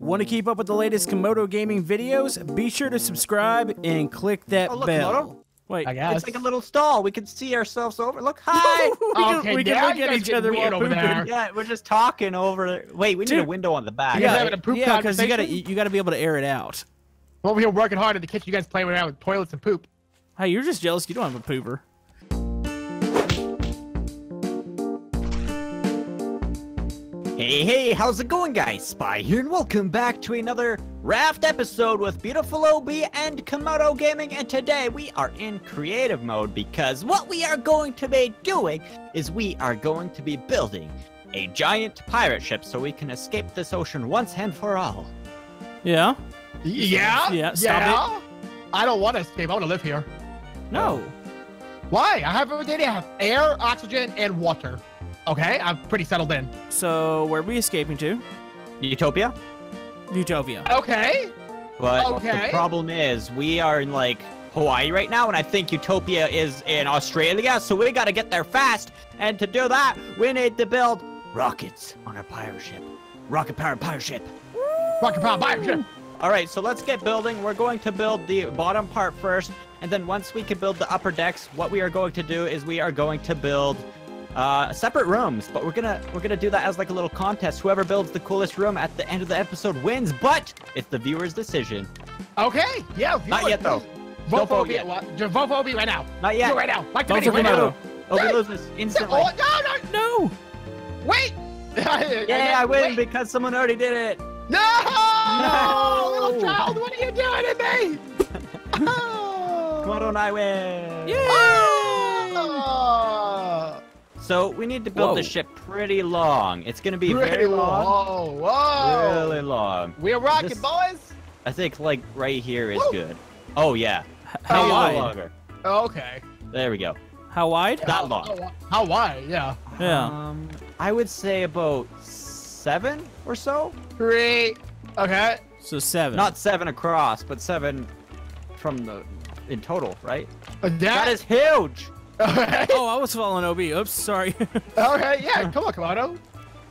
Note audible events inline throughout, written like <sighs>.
Want to keep up with the latest Camodo gaming videos? Be sure to subscribe and click that Oh, look, bell. Camodo. Wait, I guess. It's like a little stall. We can see ourselves over. Look, <laughs> hi. we can, Okay, we can look you at guys each get other while over pooping. there. <laughs> yeah, we're just talking over. Wait, we need a window on the back. You guys Yeah, having a poop yeah, because you gotta you gotta be able to air it out. I'm over here working hard in the kitchen. You guys playing around with toilets and poop. Hey, you're just jealous you don't have a pooper. Hey, hey, how's it going, guys? Spy here, and welcome back to another Raft episode with Beautiful OB and Camodo Gaming. And today we are in creative mode because what we are going to be doing is we are going to be building a giant pirate ship so we can escape this ocean once and for all. Yeah? Yeah. Yeah, stop yeah. I don't want to escape. I want to live here. No. Why? I have everything. I have air, oxygen, and water. Okay, I'm pretty settled in. So where are we escaping to? Utopia? Utopia. Okay. But Okay. the problem is, we are in like Hawaii right now, and I think Utopia is in Australia, so we gotta get there fast. And to do that, we need to build rockets on our pirate ship. Rocket powered pirate ship. Rocket powered pirate. Ship. All right, so let's get building. We're going to build the bottom part first, and then once we can build the upper decks, what we are going to do is we are going to build uh, separate rooms. But we're gonna we're gonna do that as like a little contest. Whoever builds the coolest room at the end of the episode wins. But it's the viewer's decision. Okay. Yeah. Not yet, though. Vote for Obi. Just vote for Obi right now. Not Do yet. it right now. Like the Vote video right now. Camodo. Oh, we Hey! lose this instantly. Oh, no, no. No. Wait. <laughs> Yeah, I win Wait. because someone already did it. No! No! Little child, what are you doing to me? Come on, I win. Oh! So we need to build Whoa. the ship pretty long. It's gonna be Pretty very long. Whoa, whoa! Really long. We're rocking, This- boys. I think like right here is Woo. good. Oh yeah. How Maybe wide? longer. Okay. There we go. How wide? That long. How, how wide? Yeah. Yeah. Um, I would say about seven or so. Three. Okay. So seven. Not seven across, but seven from the in total, right? That, That is huge. Okay. Oh, I was following OB. Oops, sorry. <laughs> Okay. Yeah. Come on, Camodo.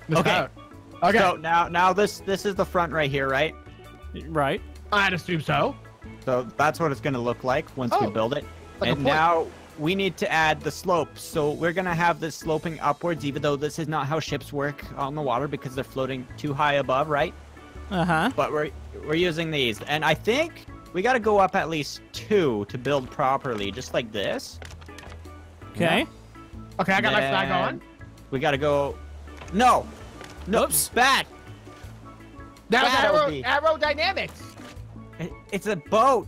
Miss Okay. out. Okay. So now now this this is the front right here, right? right. I'd assume so. So that's what it's going to look like once we Oh, build it. like and now we need to add the slope. So we're going to have this sloping upwards, even though this is not how ships work on the water because they're floating too high above, right? Uh huh. But we're we're using these, and I think we got to go up at least two to build properly, just like this. Okay. Okay, I got my flag on. We got to go. No. No. Oops. Bad. That was That'll aero, aerodynamics. It- It's a boat.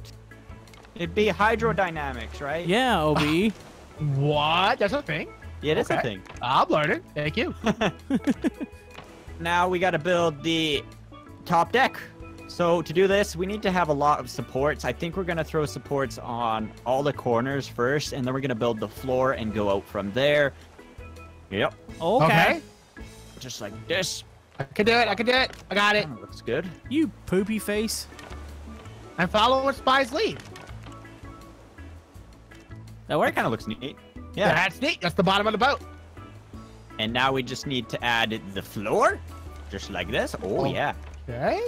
It'd be hydrodynamics, right? Yeah, OB. <laughs> What? That's a thing. Yeah, it is a thing. I'm learning. Thank you. <laughs> now we got to build the top deck. So to do this, we need to have a lot of supports. I think we're going to throw supports on all the corners first, and then we're going to build the floor and go out from there. Yep, okay. just like this. I can do it. I can do it. I got it. Oh, looks good. You poopy face. I'm following Spy's lead. That That work? kind of looks neat. Yeah. That's neat. That's the bottom of the boat. And now we just need to add the floor, just like this. Oh, Oh. yeah. Okay.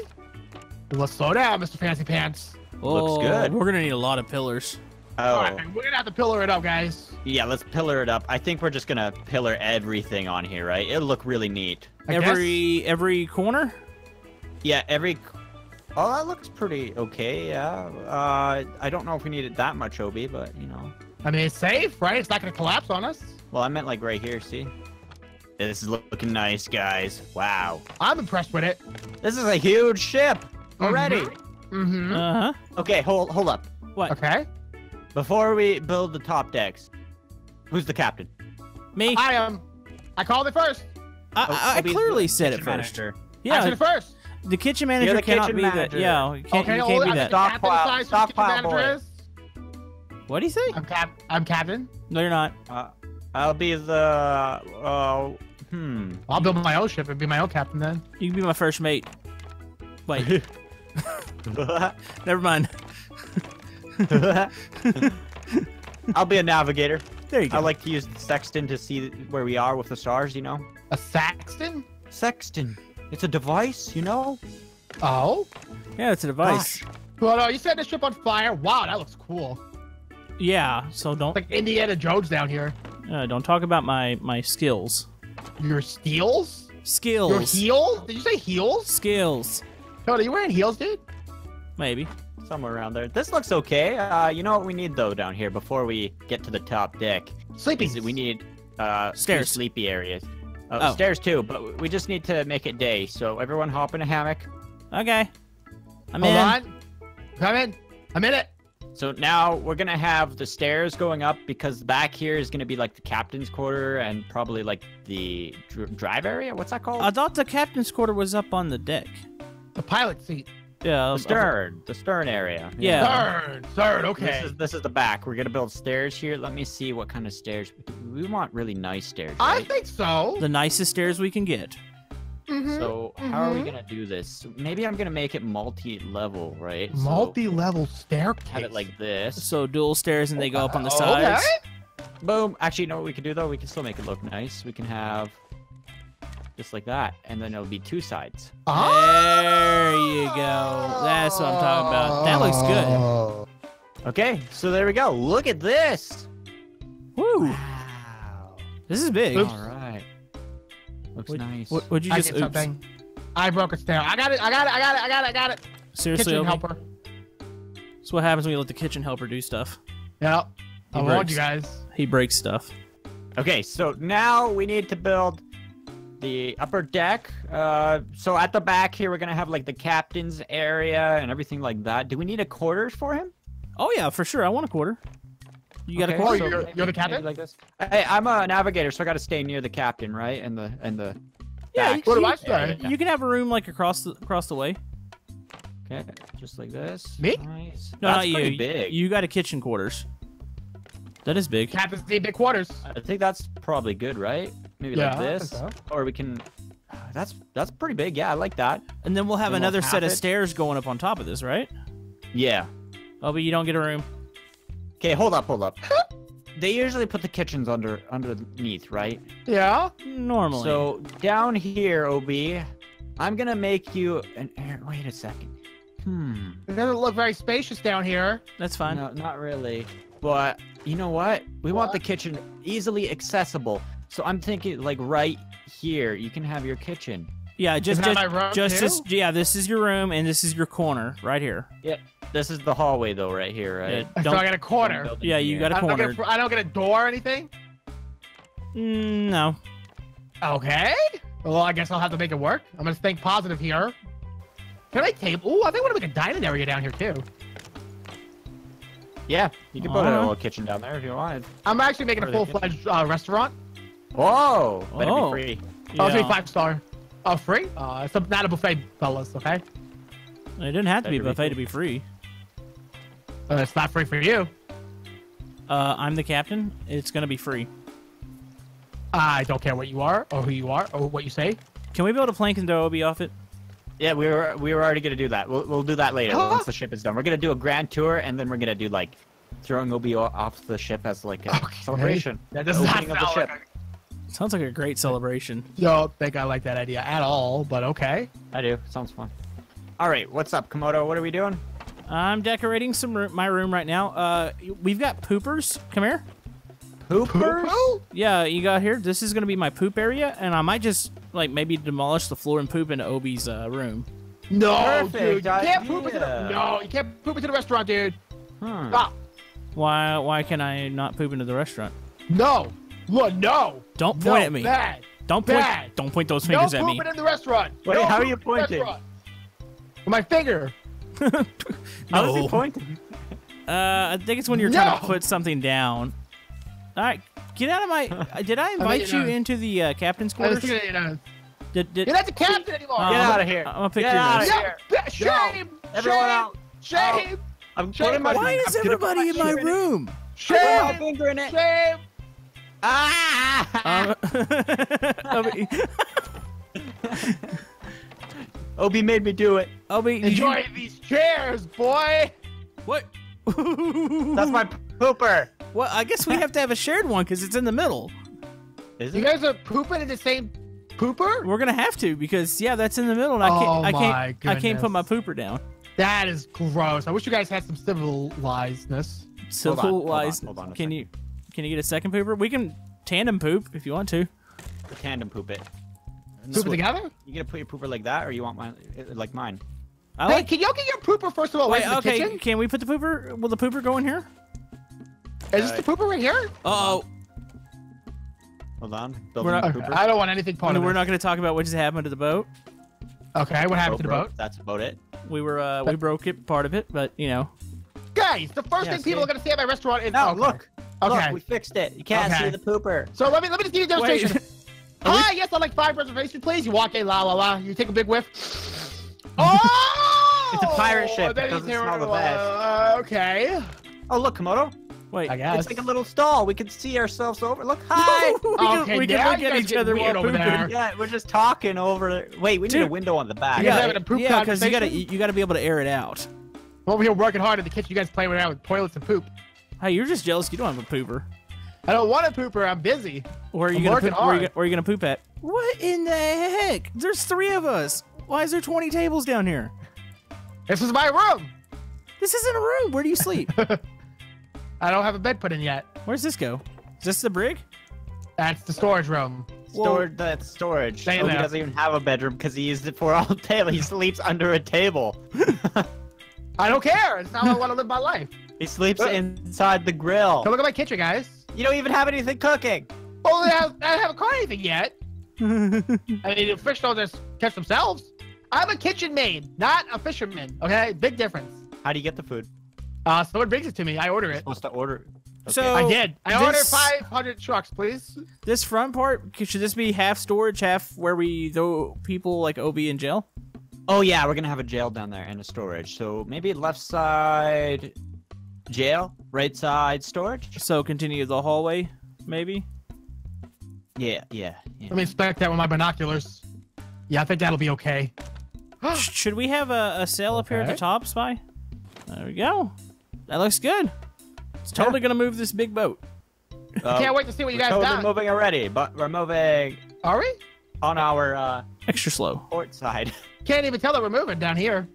Let's slow down, Mr. Fancy Pants. Looks Oh, good. We're gonna need a lot of pillars. Oh, All right, we're gonna have to pillar it up, guys. yeah. Let's pillar it up. I think we're just gonna pillar everything on here, right? It'll look really neat. I every every corner. Yeah, every. Oh, that looks pretty okay. Yeah. Uh, I don't know if we need it that much OB, but you know. I mean, it's safe, right? It's not gonna collapse on us. Well, I meant like right here. See. This is looking nice, guys. Wow. I'm impressed with it. This is a huge ship already. Mm-hmm. Uh huh. Okay, hold hold up. What? Okay. Before we build the top decks, who's the captain? Me? I am. I called it first. I, Oh, I, I clearly the said it first. manager. I Yeah, said it first. the kitchen manager the cannot kitchen be manager. that. Yeah, you can't, Okay, you can't on. be I'm that. Stop Captain pile- decides who the stop kitchen manager boy. is. What do you say? I'm cap. I'm captain. No, you're not. Uh, I'll be the. Uh, hmm. I'll build my own ship and be my own captain then. You can be my first mate. Wait, <laughs> <laughs> never mind. I'll be a navigator. There you go. I like to use the sextant to see where we are with the stars, you know? A Saxton? Sextant. It's a device, you know? Oh? Yeah, it's a device. Well, no, you set this ship on fire. Wow, that looks cool. Yeah, so don't It's like Indiana Jones down here. uh, don't talk about my my skills. Your steels? Skills. Your Skills. heels? Did you say heels? Skills. Cody, you wearing heels, dude? Maybe. Somewhere around there. This looks okay. Uh, you know what we need though down here before we get to the top deck? Sleepy. We need uh Stairs. sleepy areas. Uh, Oh. Stairs too, but we just need to make it day. So everyone hop in a hammock. Okay. I'm Hold in. on. Come in. I'm in it. So now we're gonna have the stairs going up because back here is gonna be like the captain's quarter and probably like the dr- drive area. What's that called? I thought the captain's quarter was up on the deck. The pilot seat. Yeah. the stern, the stern area. Yeah. Third. Third. Okay. This is this is the back. We're gonna build stairs here. Let me see what kind of stairs. We want really nice stairs. I think so. The nicest stairs we can get. Mhm. So how are we mhm. gonna do this? Maybe I'm gonna make it multi-level, right? Multi-level staircase. have it like this. So dual stairs and they go up on the sides. Okay. Boom. Actually, you know what we can do though? We can still make it look nice. We can have just like that, and then it'll be two sides. Oh! There you go. That's what I'm talking about. That looks good. Okay, so there we go. Look at this. Woo. Wow. This is big. Oops. All right. Looks What, nice. what, would you I just did something. I broke a stair. I got it. I got it. I got it. I got it. I got it. Seriously, Kitchen helper. That's what happens when you let the kitchen helper do stuff. Yep. I He warned you guys. He breaks stuff. Okay, so now we need to build the upper deck. Uh, so at the back here, we're gonna have like the captain's area and everything like that. Do we need a quarters for him? Oh yeah, for sure. I want a quarter. You got Okay, a quarter? Oh, you're- maybe- you're the captain? Like this. Hey, I'm a navigator, so I gotta stay near the captain, right? And the and the. Yeah, back What do you- I say? You can have a room like across the across the way. Okay, just like this. Me? Nice. No, That's not you. big. You got a kitchen quarters. That is big. Captain's big quarters. I think that's probably good, right? Maybe Yeah, like this, so. or we can. <sighs> That's that's pretty big. Yeah, I like that. And then we'll have Then we'll another set of it. stairs going up on top of this, right? Yeah. Oh, but you don't get a room. Okay, hold up, hold up. <laughs> they usually put the kitchens under underneath, right? Yeah. Normally. So down here, Ob, I'm gonna make you an air. Wait a second. Hmm. It doesn't look very spacious down here. that's fine. No, not really. But you know what? We want the kitchen easily accessible. So I'm thinking like right here, you can have your kitchen. Yeah, just just just, too? yeah. This is your room and this is your corner right here. Yeah, this is the hallway though, right here, right? Yeah, So don't- I got a corner. Don't Yeah, in you here. got a I don't, corner. get a, I don't get a door or anything. Mm, no. Okay. Well, I guess I'll have to make it work. I'm gonna think positive here. Can I table? Ooh, I think I want to make a dining area down here too. Yeah, you can put a little kitchen down there if you wanted. I'm actually making a full-fledged uh, restaurant. Whoa! Better Oh. be free. Oh, it's gonna be five star. Oh, free? Uh, it's a, not a buffet, fellas. Okay. It didn't have to be a That'd be buffet cool. to be free. Uh, it's not free for you. Uh, I'm the captain. It's gonna be free. I don't care what you are, or who you are, or what you say. Can we build a plank and throw Obi off it? Yeah, we were we were already gonna do that. We'll we'll do that later Huh? once the ship is done. We're gonna do a grand tour and then we're gonna do like throwing Obi off the ship as like a Okay. celebration. That does not Opening the sound ship. like Sounds like a great celebration. I don't think I like that idea at all, but okay. I do. Sounds fun. All right, what's up, Camodo? What are we doing? I'm decorating some room, my room right now. Uh, we've got poopers. Come here. Poopers. Poo-poo? Yeah, you got here. This is gonna be my poop area, and I might just like maybe demolish the floor and poop into Obi's uh, room. No, Perfect dude. You can't poop into the, no, you can't poop into the restaurant, dude. Hmm. Stop. Why? Why can I not poop into the restaurant? No. Look, no. Don't No, point at me. Bad. Don't point. Bad. Don't point those No fingers at me. pooping in the restaurant. Wait, no how are you pooping in pointing? With my finger. <laughs> How is he pointing? Uh, I think it's when you're trying to put something down. All right, get out of my. <laughs> uh, Did I invite you you into the uh, captain's quarters? thinking, you know, Did, did, you're not the captain anymore. Uh, Get out of here. I'm gonna pick Get your out nose. of yeah, here. yeah, shame. Everyone shame, out. Shame. I'm Shame putting my. on Why I'm is gonna put everybody my in my finger in it. room? Put my Shame. finger in it. Shame. Ah! Um, <laughs> Obi, Obi made me do it. Obi, did you- Enjoy these chairs, boy. what? That's my pooper. Well, I guess we have to have a shared one because it's in the middle. Is You guys are pooping in the same pooper? We're gonna have to because yeah, that's in the middle, and I Oh can't. I my can't. I can't put my pooper down. That is gross. I wish you guys had some civilizedness. So Hold on, hold on, hold on a Can you can you get a second pooper? We can tandem poop if you want to. Tandem poop it. Poop it together? You gonna put your pooper like that, or you want mine uh, like mine? I Hey, like. can y'all get your pooper first of all? Wait, right the okay. kitchen? Can we put the pooper? Will the pooper go in here? Is this the pooper right here? Uh oh. Hold on. We're not- Okay. I don't want anything part We're not going to talk about what just happened to the boat. Okay, what happened to the broke. boat? That's about it. We were uh, we broke it, part of it, but you know. Guys, the first Yeah, thing people are gonna see at my restaurant is No, okay. look. Okay. Look, we fixed it. You can't Okay. see the pooper. So let me let me just give you a Wait. demonstration. <laughs> Hi, yes, I'd like five reservations, please. You walk in, la la la. You take a big whiff. Oh! <laughs> It's a pirate ship. Then It doesn't smell the uh, okay. Oh, look, Camodo. Wait. I guess. It's like a little stall. We can see ourselves over. Look, hi. <laughs> we can, Okay, we can look at each other while over there. yeah, we're just talking over. Wait, we need a window on the back. You guys Yeah, having a poop yeah, because you got to you got to be able to air it out. I'm over here working hard in the kitchen. You guys playing around with toilets and poop. Hey, you're just jealous. You don't have a pooper. I don't want a pooper. I'm busy. Where are you gonna poop, where, are you, gonna- where are you gonna poop at? What in the heck? There's three of us. Why is there 20 tables down here? This is my room. This isn't a room. Where do you sleep? <laughs> I don't have a bed put in yet. Where's this go? Is this the brig? That's the storage room. Stored that's storage. Stay Oh, he doesn't even have a bedroom because he used it for all table. <laughs> He sleeps under a table. <laughs> I don't care. It's not how I want to live my life. He sleeps Uh. inside the grill. Come look at my kitchen, guys. You don't even have anything cooking. Oh, I haven't, I haven't caught anything yet. <laughs> I mean, the fish don't just catch themselves. I'm a kitchen maid, not a fisherman. Okay, big difference. How do you get the food? Uh, someone brings it to me. I order it. Supposed to order. Okay. So- I did. I this- ordered 500 trucks, please. this front part should this be half storage, half where we throw people like Ob in jail? Oh yeah, we're gonna have a jail down there and a storage. So maybe left side jail, right side storage. So continue the hallway, maybe. Yeah, yeah, yeah. Let me inspect that with my binoculars. Yeah, I think that'll be okay. <gasps> Should we have a, a sail up here at the top, Spy? There we go. That looks good. It's totally gonna move this big boat. Uh, Can't wait to see what you we're guys totally got. moving already, but we're moving Are we? on our uh, Extra slow. port side. <laughs> Can't even tell that we're moving down here.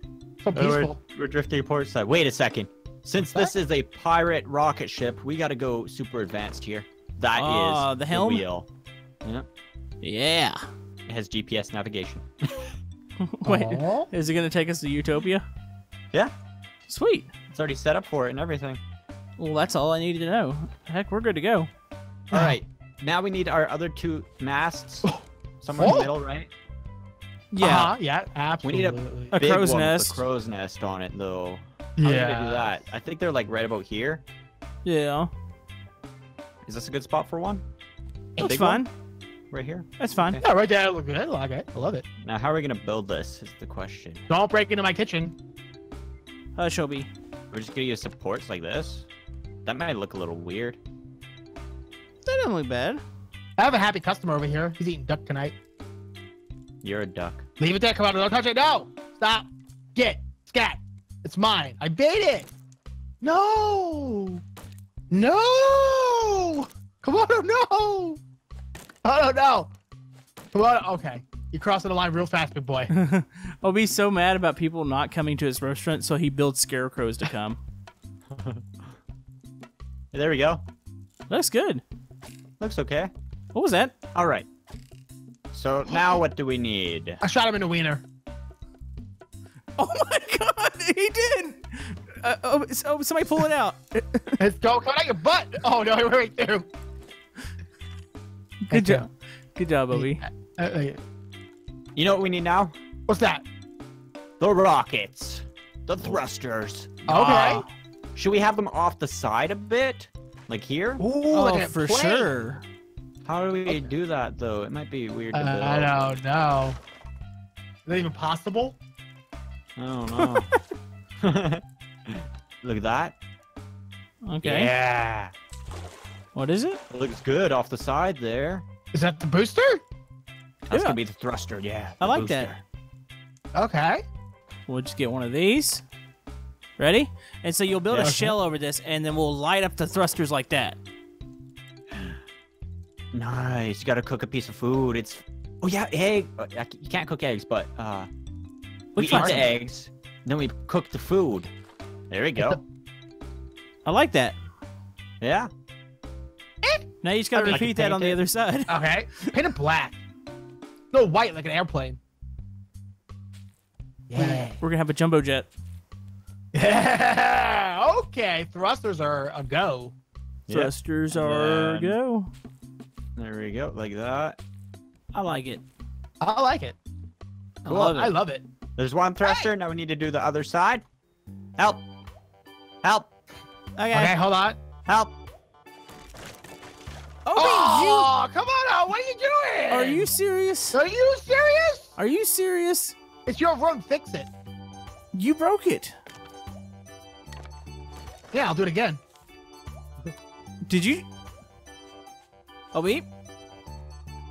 So we're, peaceful. we're drifting port side. Wait a second. Since this is a pirate rocket ship, we gotta go super advanced here. That is Ah, the helm? wheel. Yeah, Yeah. it has GPS navigation. <laughs> <laughs> Wait, Aw. is it gonna take us to Utopia? Yeah, Sweet. it's already set up for it and everything. Well, that's all I needed to know. Heck, we're good to go. All right, now we need our other two masts. <gasps> Somewhere in the middle, right? Yeah. Uh-huh, yeah, We need a- A Big crow's one with nest. a crow's nest on it, though. How are we gonna do that? I think they're like right about here. Yeah. Is this a good spot for one? That's big fine. one? Right here. That's fine. Okay. Yeah, right there. Look good. I like it. I love it. Now, how are we gonna build this? Is the question. Don't break into my kitchen. Uh, Shelby. We're just gonna use supports like this. That might look a little weird. That doesn't look bad. I have a happy customer over here. He's eating duck tonight. You're a duck. Leave it there. Come on. Don't touch it. No. Stop. Get. Scat. It's mine. I bait it. No. No. Come on. No. Oh, no, no. Come on. Okay. You're crossing the line real fast, big boy. <laughs> I'll be so mad about people not coming to his restaurant, so he builds scarecrows to come. There we go. Looks good. Looks okay. What was that? All right. So now what do we need? I shot him in the wiener. Oh my <laughs> god, <laughs> he did! Uh, oh, oh, somebody pull it out. <laughs> Let's go. Come out your butt. Oh, no. <laughs> He went right there. Good Thank you. job. Good job, Obi. Uh, uh, You know what we need now? what's that? The rockets. The thrusters. Okay. Ah. Should we have them off the side a bit? Like here? Ooh, Oh, like for plane. sure. How do we do that though? It might be weird to Uh, build. I don't know. Is that even possible? I don't know. <laughs> Look at that. Okay. Yeah. What is it? It looks good off the side there. Is that the booster? That's Yeah. gonna be the thruster, yeah. I the like that. Okay. We'll just get one of these. Ready? And so you'll build Yeah. a shell over this, and then we'll light up the thrusters like that. Nice. You gotta cook a piece of food. It's Oh yeah, egg. uh, I c- You can't cook eggs, but uh, we Which eat one's the it? eggs, then we cook the food. There we go. I like that. Yeah. Now you just gotta I mean, I can repeat that on paint the other side. <laughs> Okay. Paint it black. No, white like an airplane. Yeah. We're gonna have a jumbo jet. Yeah. <laughs> Okay. Thrusters are a go. Yep. Thrusters And are then- go. There we go, like that. I like it. I like it. I I love love, I love it. There's one thruster. Now we need to do the other side. Help! Help! Okay. Okay, hold on. Help! Oh, oh come on now. What are you doing? Are you serious? Are you serious? Are you serious? It's your room. Fix it. You broke it. Yeah, I'll do it again. Did you? Oh wait.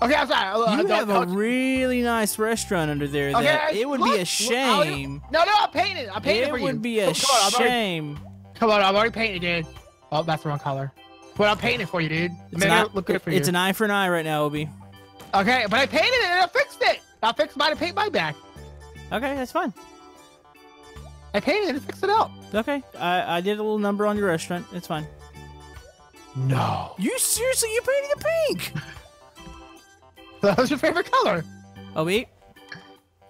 Okay, I'm sorry. Uh, You don't- have a don't- really nice restaurant under there. Okay, That I- it would look, be a shame. No, no, I painted. I painted It for you. It would be a Come on, I'm already- shame. Come on, I'm already painted, dude. Oh, that's the wrong color. But I'm painting it for you, dude. It's Make an, it look good for you. it's an eye for an eye right now, Obi. okay, but I painted it and I fixed it. I'll fix mine and paint my back. Okay, that's fine. I painted it and fixed it out. Okay, I, I did a little number on your restaurant. It's fine. No. You seriously? You painted it pink? <laughs> <laughs> That was your favorite color. Oh, Obi,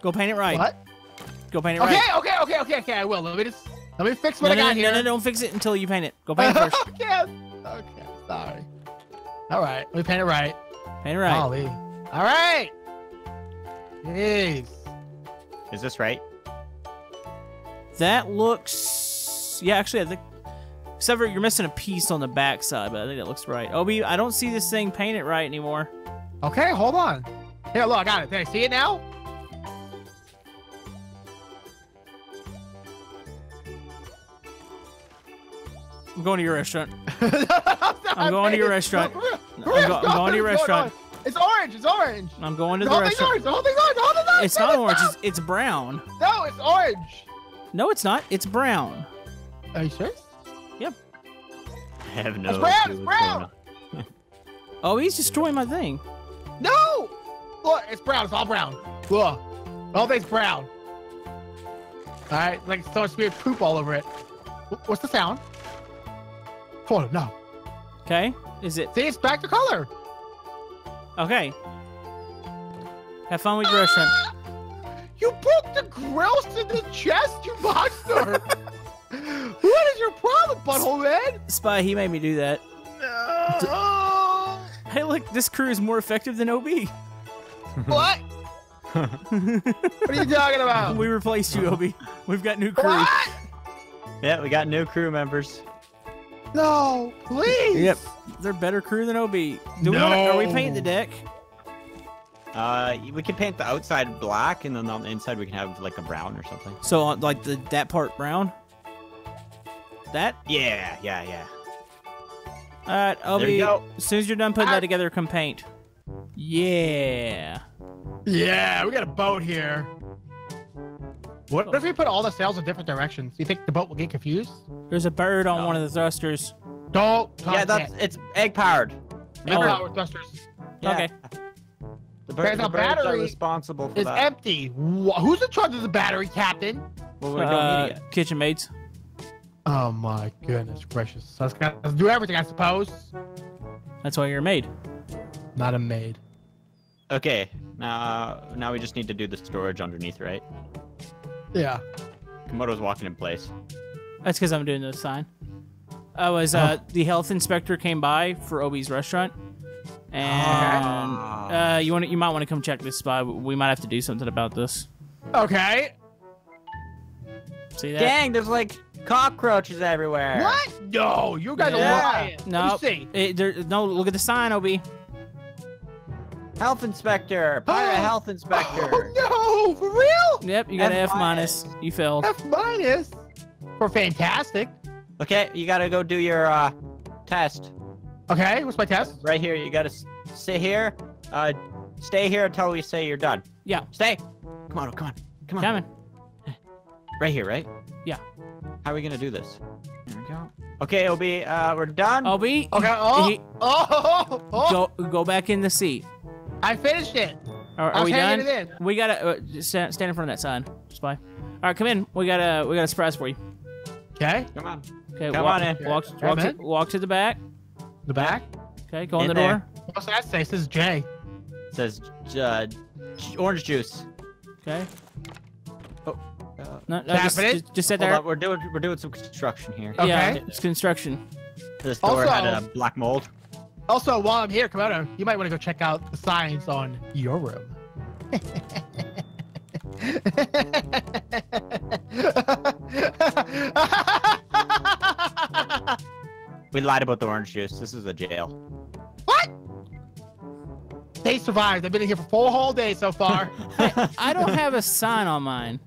go paint it right. What? Go paint it Okay, right. okay, okay, okay, okay. Okay, I will. Let me just let me fix what no, I no, got no, here. no, no, don't fix it until you paint it. Go <laughs> paint it first. okay. Okay. Sorry. All right. Let me paint it right. paint it right. Golly. All right. Jeez. Is this right? That looks. Yeah, actually, I think. Except for you're missing a piece on the back side, but I think that looks right. Obi, I don't see this thing painted right anymore. Okay, hold on. Here, look, I got it. There, see it now? I'm going to your restaurant. <laughs> I'm going to your restaurant. I'm go- I'm going to your restaurant. It's orange. It's orange. I'm going to The the whole thing's restaurant. orange. The whole thing's orange. The whole thing's orange. It's No, not orange. not. It's, it's brown. No, it's orange. No, it's not. It's brown. Are you sure? Yep. I have no It's brown, clue it's brown. <laughs> Oh, he's destroying my thing. No. Look, it's brown. It's all brown. Look, whole thing's brown. All right, like so much weird poop all over it. What's the sound? Hold on, no. Okay. Is it See, it's back to color. okay? Have fun with your restaurant. Ah! You broke the grills to the chest, you monster! <laughs> what is your problem, butthole man? Spy, he made me do that. Oh, Hey, look, this crew is more effective than OB. what? <laughs> what are you talking about? We replaced you, OB. We've got new crew. What? Yeah, we got new crew members. No, please. Yep, they're better crew than OB. Do we wanna, are we painting the No. deck? Uh, we can paint the outside black, and then on the inside we can have like a brown or something. So, on like the that part brown. That. Yeah, yeah, yeah. All right, OB. There you go. As soon as you're done putting Ah. that together, come paint. Yeah. Yeah, we got a boat here. What if we put all the sails in different directions? You think the boat will get confused? There's a bird on No. one of the thrusters. Don't. touch yeah, that's it. it's egg powered. Remember Oh. how our thrusters Yeah. Okay. The, There's the a are battery responsible for is that. empty. Wh- Who's in charge of the battery, Captain? well, we don't Uh, need it kitchen maids. Oh my goodness gracious! So let's, go- let's do everything, I suppose. That's why you're a maid. Not a maid. Okay, now now we just need to do the storage underneath, right? Yeah. Camodo's walking in place. That's because I'm doing the sign. I was uh, the health inspector came by for Obi's restaurant, and Ah. uh, you want you might want to come check this spot. We might have to do something about this. Okay. See that? Dang, there's like cockroaches everywhere. What? No, you guys Yeah. are lying. No, Let see. it, there, no. Look at the sign, Obi. Health inspector, pirate Oh. <gasps> health inspector. Oh no, for real? Yep, you got an F F minus. You failed. F minus for fantastic. Okay, you gotta go do your uh test Okay, what's my test? right here. You gotta sit here. Uh, stay here until we say you're done. Yeah. Stay. Come on, come on, come on. Coming. Right here, right? Yeah. How are we gonna do this? There we go. Okay, Obi, uh, we're done. Obi. Okay. Oh, he- oh, oh, oh. Go go back in the seat. I finished it. Are, I are was we hanging done? it in. We gotta uh, stand, stand in front of that sign, Spy. All right, come in. We got a we got a surprise for you. Okay. Come on. Okay, Come walk, on in. Walk, Come walk, to, in. walk to the back. The back. Okay, go in, In the there. door. What's that say? It says J. It says uh, orange juice. Okay. No, no, just, it. just, just sit hold there. on, we're doing we're doing some construction here. Yeah, Okay. it's construction. This door had a black mold. Also, while I'm here, Camodo, you might want to go check out the signs on your room. We lied about the orange juice. This is a jail. what? They survived. I've been in here for four whole days so far. <laughs> I don't have a sign on mine.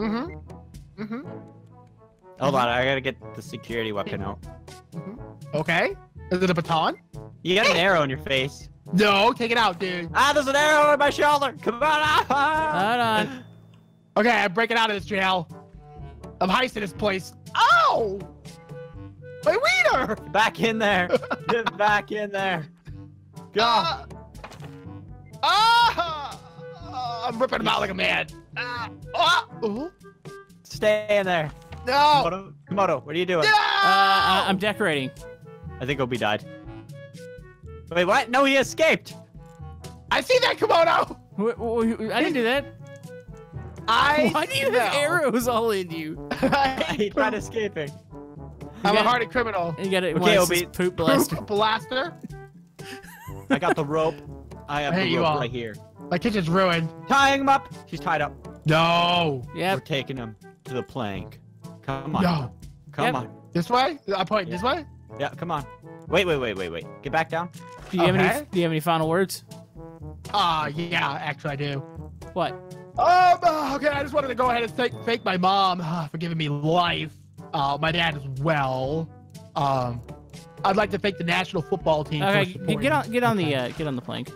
Mm-hmm. Mm-hmm. Hold on, I gotta get the security weapon out. Okay. Is it a baton? You got an arrow in your face. No, take it out, dude. Ah, there's an arrow in my shoulder. Come on out. Hold on. Okay, I'm breaking out of this jail. I'm heisting this place. Oh! My wiener! Back in there. Get back in there. Go. Ah! Ah! I'm ripping him out like a man. Ah! Ooh. Stay in there. No! Camodo, Camodo, what are you doing? No! Uh, I- I'm decorating. I think Obi died. Wait, what? No, he escaped. I see that Camodo! Wh- wh- I didn't do that. I <laughs> Why do you have arrows all in you? <laughs> <laughs> he tried escaping. I'm a got- hardened criminal. You got it. Okay, Okay, Obi. poop blaster. Poop blaster. I got the rope. I have Hey, the you rope all. right here. My kitchen's ruined. Tying him up. She's tied up. No. Yeah. We're taking him to the plank. Come on. No. Come Yep. on. This way? I point this way? Yeah, come on. Wait, wait, wait, wait, wait. Get back down. Do you have any? Do you have any final words? Ah, yeah, actually I do. What? Um, uh, okay, I just wanted to go ahead and thank, thank my mom uh, for giving me life. Uh, my dad as well. Um, I'd like to thank the national football team. Okay, for supporting get on. Get on the. Uh, get on the plank.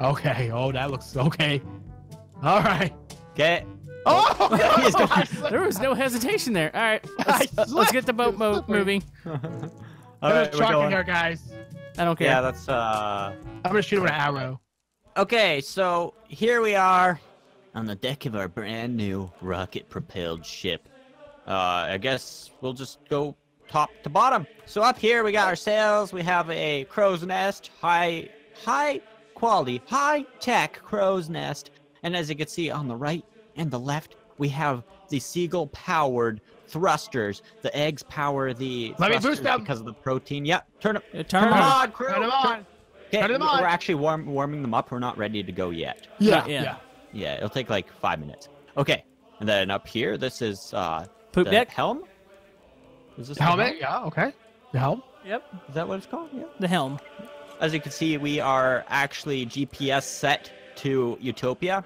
Okay. Oh, that looks okay. All right. Get. Oh, <laughs> He's gonna- <laughs> <laughs> I slipped. There was no hesitation there. All right, let's, let's get the boat mo- moving. All right, There's a we're in going. here, guys. I don't care. Yeah, that's uh. I'm gonna shoot him with an arrow. Okay, so here we are on the deck of our brand new rocket-propelled ship. Uh, I guess we'll just go top to bottom. So up here we got our sails. We have a crow's nest, high, high quality, high tech crow's nest. And as you can see on the right and the left, we have the seagull-powered thrusters. The eggs power the Let me boost thrusters them. because of the protein. Yep, turn them. Yeah, turn them on, crew. Turn him on. Okay, Turn them on. we're actually warm, warming them up. We're not ready to go yet. Yeah, Yeah. yeah. Yeah, it'll take like five minutes. Okay, and then up here, this is uh, Poop the deck. helm. Is this The the helmet. Yeah. Okay. The helm. Yep. Is that what it's called? Yeah. The helm. As you can see, we are actually GPS set to Utopia.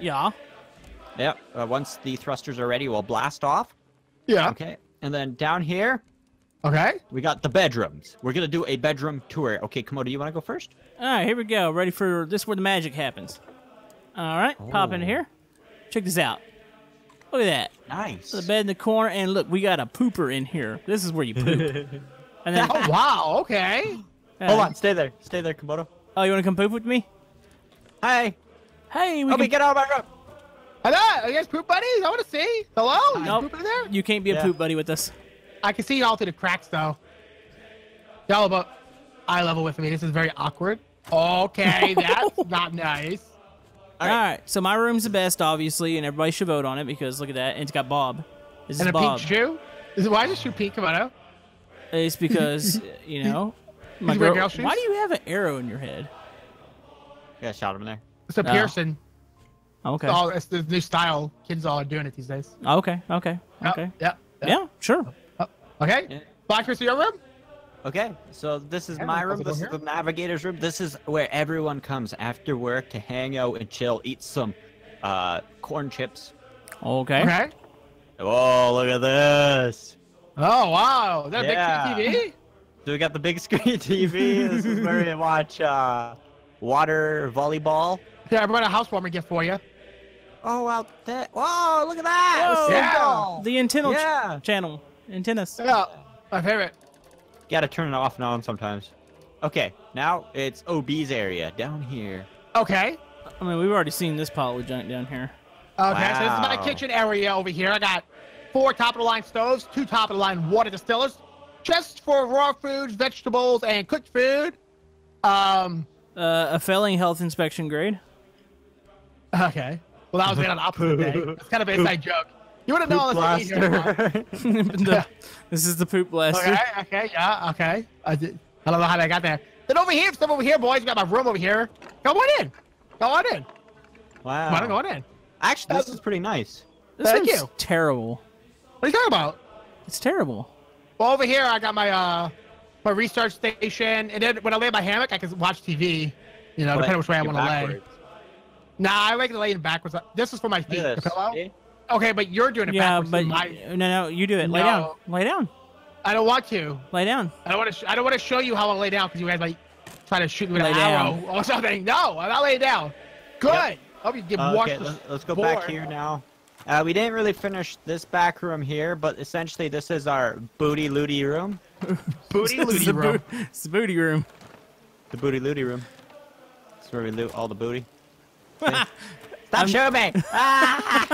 Yeah. Yep. Uh, once the thrusters are ready, we'll blast off. Yeah. Okay. And then down here, Okay. we got the bedrooms. We're gonna do a bedroom tour. Okay, Camodo, you want to go first? All right, here we go. Ready for this? is Where the magic happens. All right, pop in Oh. here. Check this out. Look at that. Nice. The bed in the corner, and look, we got a pooper in here. This is where you poop. <laughs> and then, <laughs> Oh wow. Okay. Uh, Hold on, stay there. Stay there, Camodo. Oh, you want to come poop with me? Hey. Hey, we Obi, can. get out of my room. Hello. Are you guys poop buddies? I want to see. Hello. You Nope. pooping in there? You can't be a Yeah. poop buddy with us. I can see y'all through the cracks though. Y'all about eye level with me. This is very awkward. Okay, <laughs> that's not nice. All right. So my room's the best, obviously, and everybody should vote on it because look at that. And it's got Bob. This And is a Bob. pink shoe. Is it, why is this shoe pink? Come on out. It's because you know my You girl. girl shoes? Why do you have an arrow in your head? Yeah, shot him there. It's a No. piercing. Okay. Oh, it's the new style. Kids all are doing it these days. Okay. Okay. Yep, Okay. Yeah. yep. Yeah. Sure. Okay. Yeah. Black Chris, your room. Okay, so this is Yeah, my room. This is the navigator's room. This is where everyone comes after work to hang out and chill, eat some uh, corn chips. Okay. Okay. Oh, look at this! Oh wow, is that a Yeah. big TV? So we got the big <laughs> screen TV. this is where we watch uh, water volleyball. Yeah, I brought a housewarming gift for you. Oh, out there! Whoa, look at that! Whoa. A Yeah. The antenna ch- Yeah. channel. Antennas. Yeah, my favorite. Gotta turn it off and on sometimes. Okay, now it's OB's area down here. Okay. I mean, we've already seen this pile of junk down here. Okay, so this is my kitchen area over here. I got four top of the line stoves, two top of the line water distillers, just for raw foods, vegetables, and cooked food. Um, Uh, a failing health inspection grade. <laughs> okay. Well, that was made on the opposite day. <laughs> It's kind of an inside joke. You wouldn't know unless you eat The- this is the poop blaster. Okay, okay, yeah, okay. I, did, I don't know how they got there. Then over here, stuff over here, boys. We got my room over here. Go on in. Go on in. wow. Come on, go on in. Actually, this is pretty nice. This Thank you. terrible. What are you talking about? It's terrible. Well, over here, I got my uh my research station, and then when I lay in my hammock, I can watch TV. You know, depending which way I want to lay. backwards. Nah, I like to lay in backwards. This is for my feet. at The pillow. See? Okay, but you're doing it Yeah, backwards. but to my, no, no, you do it. Lay down. Lay down. I don't want to. Lay down. I don't want to. Sh- I don't want to show you how I lay down because you guys like try to shoot me with Lay an down. arrow or something. No, I'm not laying down. Good. Yep. Hope you get Uh, washed. okay, let's, let's go board. back here now. Uh, we didn't really finish this back room here, but essentially this is our booty looty room. Booty It's looty room. boo- It's the booty room. The booty looty room. That's where we loot all the booty. <laughs> Stop I'm- shooting me! <laughs> Ah!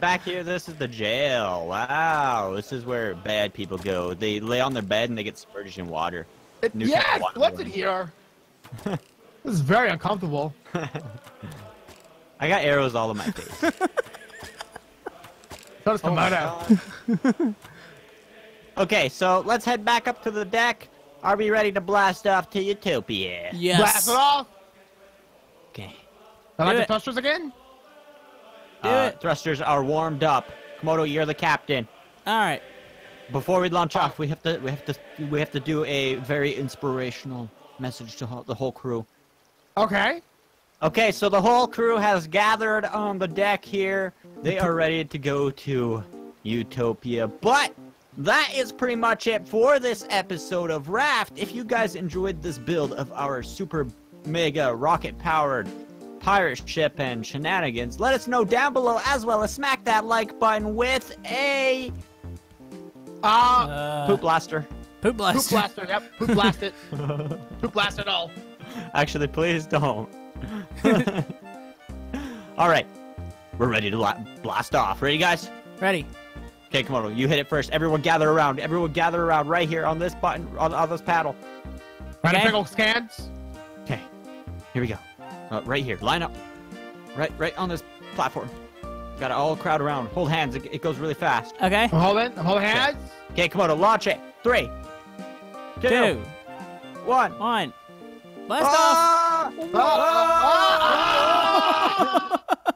Back here, this is the jail. Wow, this is where bad people go. They lay on their bed and they get submerged in water. It- New yes, water what's in here? <laughs> this is very uncomfortable. I got arrows all in my face. So does Oh my <laughs> okay, so let's head back up to the deck. Are we ready to blast off to Utopia? Yes. Blast it off. Okay. I like Do the it. thrusters again. Do Uh, it. Thrusters are warmed up. Camodo, you're the captain. All right. Before we launch off, we have to we have to we have to do a very inspirational message to the whole crew. Okay. Okay, so the whole crew has gathered on the deck here. They are ready to go to Utopia. But that is pretty much it for this episode of Raft. If you guys enjoyed this build of our super mega rocket powered pirate ship and shenanigans, let us know down below as well as smack that like button with a Uh, Uh, poop blaster. poop blaster. poop blaster. blaster. Yep. Poop blast it. <laughs> poop blast it all. Actually, please don't. <laughs> All right, we're ready to blast off. Ready, guys? Ready. Okay, come on, you hit it first. Everyone gather around. Everyone gather around right here on this button, on, on this paddle. Right Okay. pickle scans. Okay, here we go. Uh, right here, line up. Right, right on this platform. Got to all crowd around. Hold hands. It, it goes really fast. Okay. Hold it. Hold hands. Okay, come on, launch it. Three, two, Two. one. One. Blast off. Ah! Ah! Ah!